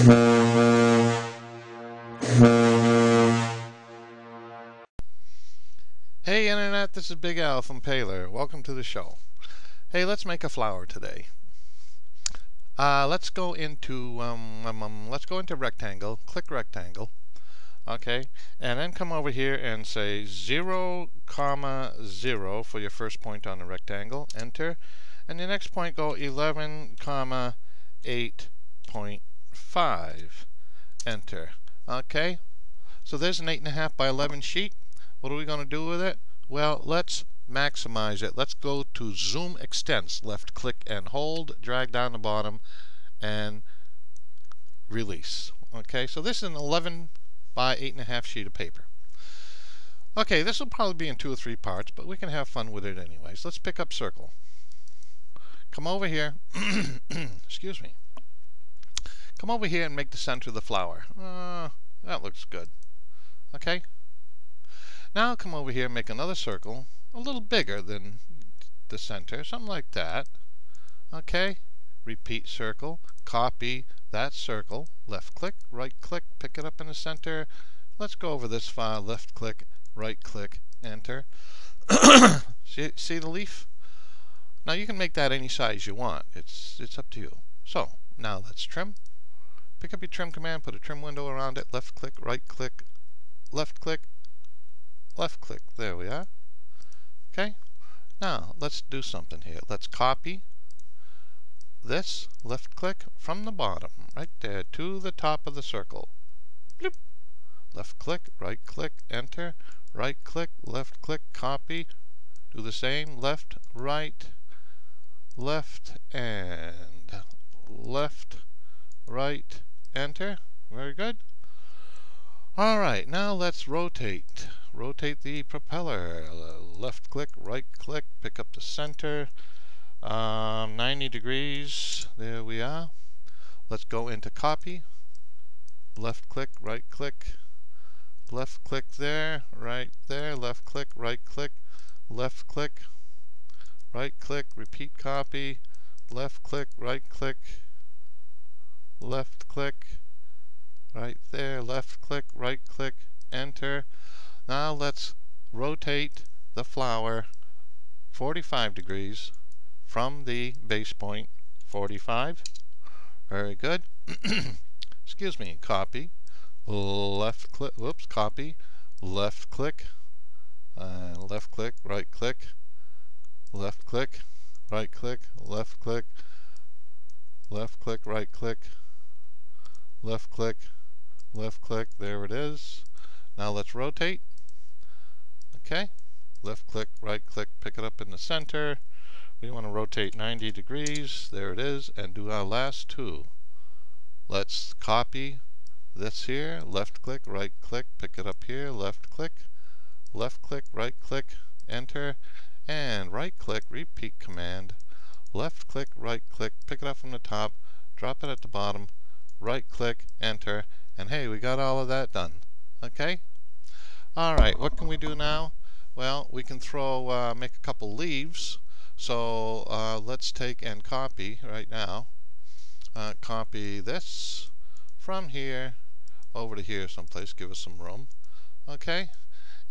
Hey Internet, this is Big Al from Paylir. Welcome to the show. Hey, let's make a flower today. Uh, let's go into um, um, um, let's go into rectangle. Click rectangle. Okay, and then come over here and say 0, comma 0 for your first point on the rectangle. Enter, and the next point go 11, comma 8.5. Enter. Okay, so there's an 8.5 by 11 sheet. What are we going to do with it? Well, let's maximize it. Let's go to Zoom Extents. Left click and hold, drag down the bottom, and release. Okay, so this is an 11 by 8.5 sheet of paper. Okay, this will probably be in two or three parts, but we can have fun with it anyways. Let's pick up circle. Come over here. Excuse me. Come over here and make the center of the flower. Uh, that looks good. Okay, now come over here and make another circle a little bigger than the center, something like that. Okay, repeat circle, copy that circle, left click, right click, pick it up in the center. Let's go over this file, left click, right click, enter. see, see the leaf? Now you can make that any size you want. It's, it's up to you. So, now let's trim. Pick up your trim command, put a trim window around it, left click, right click, left click, left click. There we are. Okay. Now let's do something here. Let's copy this left click from the bottom right there to the top of the circle. Bloop. Left click, right click, enter, right click, left click, copy. Do the same, left, right, left, and left, right, enter. Very good. Alright, now let's rotate rotate the propeller. Left click, right click, pick up the center. Um, 90 degrees. There we are. Let's go into copy. Left click, right click. Left click there, right there. Left click, right click. Left click, right click. Repeat copy. Left click, right click. Left click. Right there. Left click, right click. Enter. Now let's rotate the flower 45 degrees from the base point 45. Very good. Excuse me. Copy. Left click. Whoops. Copy. Left click. Uh, left click. Right click. Left click. Right click. Left click. Left click. Right click. Left click. Left click. There it is. Now let's rotate. Okay, left click, right click, pick it up in the center. We want to rotate 90 degrees, there it is, and do our last two. Let's copy this here, left click, right click, pick it up here, left click, left click, right click, enter, and right click, repeat command, left click, right click, pick it up from the top, drop it at the bottom, right click, enter, and hey, we got all of that done. Okay? Alright, what can we do now? Well, we can throw, uh, make a couple leaves. So uh, let's take and copy right now. Uh, copy this from here over to here someplace. Give us some room. Okay.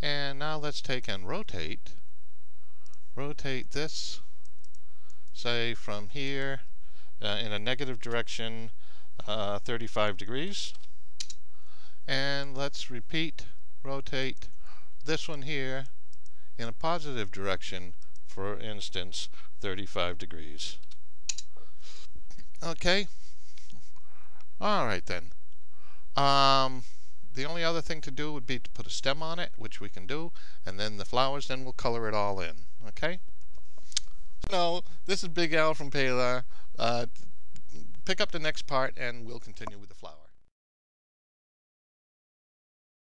And now let's take and rotate. Rotate this, say from here uh, in a negative direction, uh, 35 degrees. And let's repeat, rotate this one here in a positive direction, for instance, 35 degrees. Okay? Alright then. Um, the only other thing to do would be to put a stem on it, which we can do, and then the flowers, then we'll color it all in. Okay? So, this is Big Al from Paylir. Uh, pick up the next part and we'll continue with the flower.